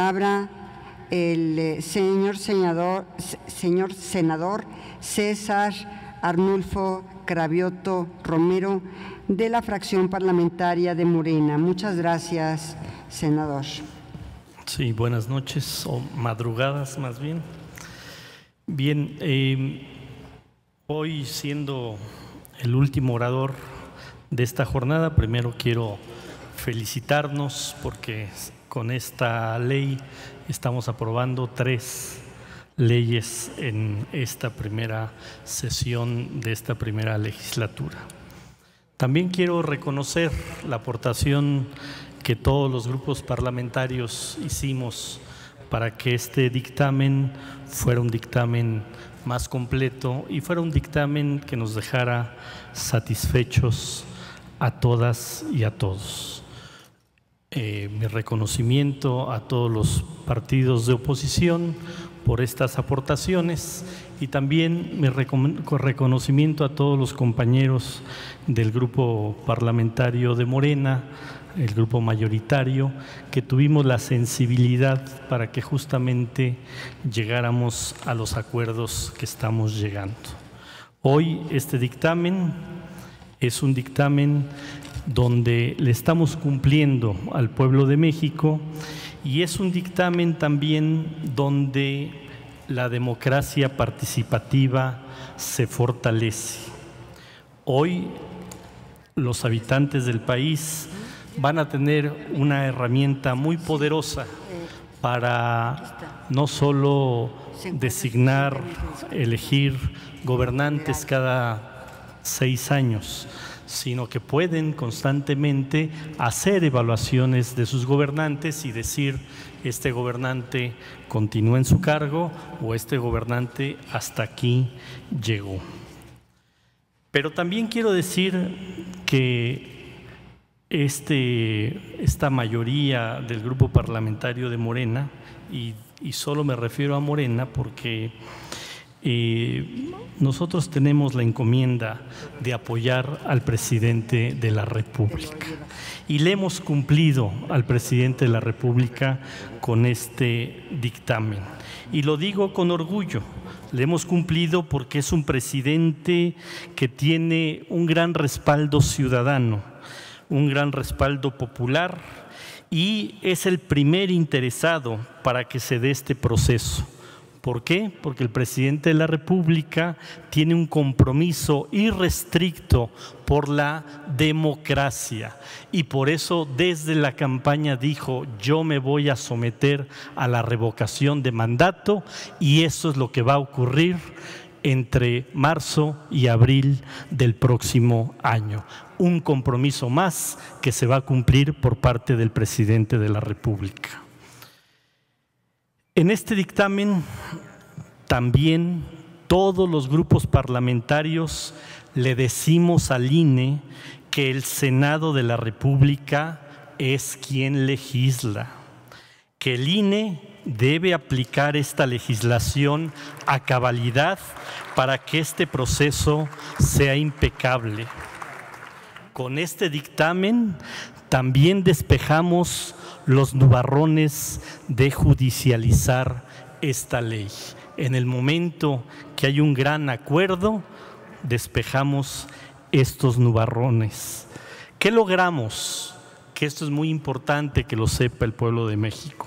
palabra el eh, señor senador, señor senador César Arnulfo Cravioto Romero de la fracción parlamentaria de Morena. Muchas gracias, senador. Sí, buenas noches o madrugadas más bien. Bien, eh, hoy siendo el último orador de esta jornada, primero quiero felicitarnos porque con esta ley estamos aprobando tres leyes en esta primera sesión de esta primera legislatura. También quiero reconocer la aportación que todos los grupos parlamentarios hicimos para que este dictamen fuera un dictamen más completo y fuera un dictamen que nos dejara satisfechos a todas y a todos. Eh, mi reconocimiento a todos los partidos de oposición por estas aportaciones y también mi reconocimiento a todos los compañeros del grupo parlamentario de Morena, el grupo mayoritario, que tuvimos la sensibilidad para que justamente llegáramos a los acuerdos que estamos llegando. Hoy este dictamen es un dictamen donde le estamos cumpliendo al pueblo de México y es un dictamen también donde la democracia participativa se fortalece. Hoy los habitantes del país van a tener una herramienta muy poderosa para no solo designar, elegir gobernantes cada seis años, sino que pueden constantemente hacer evaluaciones de sus gobernantes y decir, este gobernante continúa en su cargo o este gobernante hasta aquí llegó. Pero también quiero decir que este, esta mayoría del grupo parlamentario de Morena, y, solo me refiero a Morena porque eh, nosotros tenemos la encomienda de apoyar al presidente de la República y le hemos cumplido al presidente de la República con este dictamen. Y lo digo con orgullo, le hemos cumplido porque es un presidente que tiene un gran respaldo ciudadano un gran respaldo popular y es el primer interesado para que se dé este proceso. ¿Por qué? Porque el presidente de la República tiene un compromiso irrestricto por la democracia y por eso desde la campaña dijo yo me voy a someter a la revocación de mandato y eso es lo que va a ocurrir entre marzo y abril del próximo año un compromiso más que se va a cumplir por parte del presidente de la República. En este dictamen también todos los grupos parlamentarios le decimos al INE que el Senado de la República es quien legisla, que el INE debe aplicar esta legislación a cabalidad para que este proceso sea impecable. Con este dictamen también despejamos los nubarrones de judicializar esta ley. En el momento que hay un gran acuerdo, despejamos estos nubarrones. ¿Qué logramos? Que esto es muy importante que lo sepa el pueblo de México.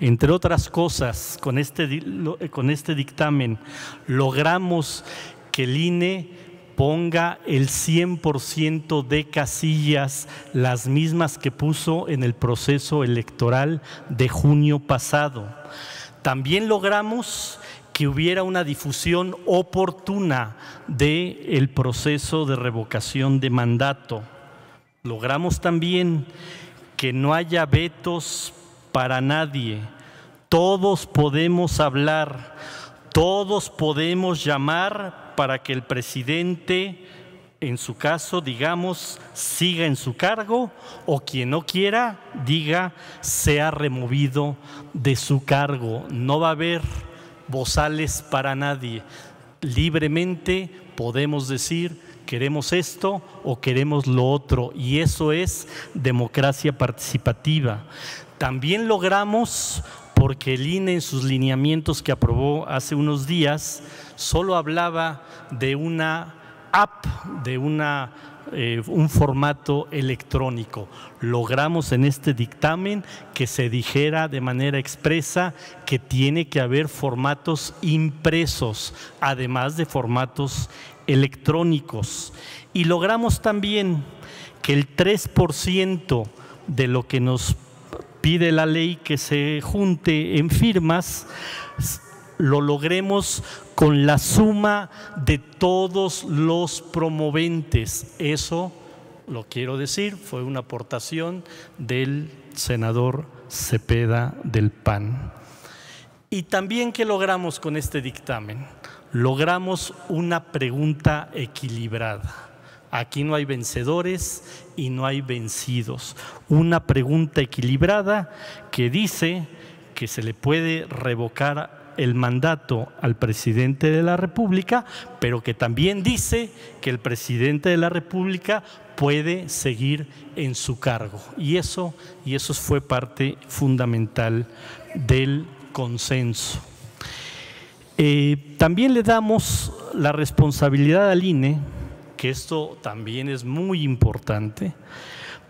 Entre otras cosas, con este, con este dictamen logramos que el INE ponga el 100% de casillas, las mismas que puso en el proceso electoral de junio pasado. También logramos que hubiera una difusión oportuna del el proceso de revocación de mandato. Logramos también que no haya vetos para nadie. Todos podemos hablar, todos podemos llamar para que el presidente, en su caso, digamos, siga en su cargo o quien no quiera, diga, sea removido de su cargo. No va a haber bozales para nadie. Libremente podemos decir, queremos esto o queremos lo otro. Y eso es democracia participativa. También logramos porque el INE en sus lineamientos que aprobó hace unos días solo hablaba de una app, de una eh, un formato electrónico. Logramos en este dictamen que se dijera de manera expresa que tiene que haber formatos impresos, además de formatos electrónicos. Y logramos también que el 3% de lo que nos pide la ley que se junte en firmas, lo logremos con la suma de todos los promoventes. Eso, lo quiero decir, fue una aportación del senador Cepeda del PAN. Y también, ¿qué logramos con este dictamen? Logramos una pregunta equilibrada. Aquí no hay vencedores y no hay vencidos. Una pregunta equilibrada que dice que se le puede revocar el mandato al presidente de la República, pero que también dice que el presidente de la República puede seguir en su cargo. Y eso, y eso fue parte fundamental del consenso. Eh, también le damos la responsabilidad al INE, que esto también es muy importante,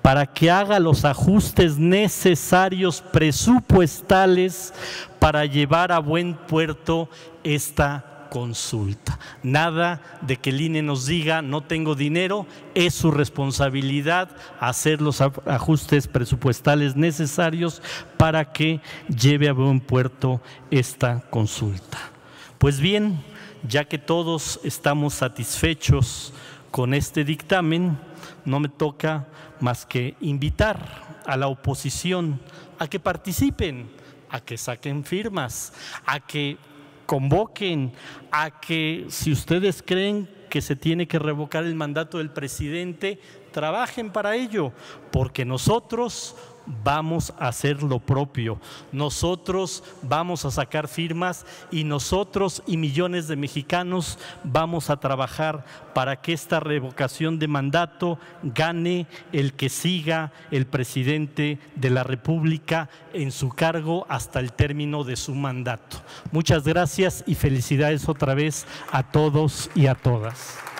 para que haga los ajustes necesarios presupuestales para llevar a buen puerto esta consulta. Nada de que el INE nos diga no tengo dinero, es su responsabilidad hacer los ajustes presupuestales necesarios para que lleve a buen puerto esta consulta. Pues bien, ya que todos estamos satisfechos con este dictamen, no me toca más que invitar a la oposición a que participen, a que saquen firmas, a que convoquen, a que si ustedes creen que se tiene que revocar el mandato del presidente, trabajen para ello, porque nosotros vamos a hacer lo propio. Nosotros vamos a sacar firmas y nosotros y millones de mexicanos vamos a trabajar para que esta revocación de mandato gane el que siga el presidente de la República en su cargo hasta el término de su mandato. Muchas gracias y felicidades otra vez a todos y a todas.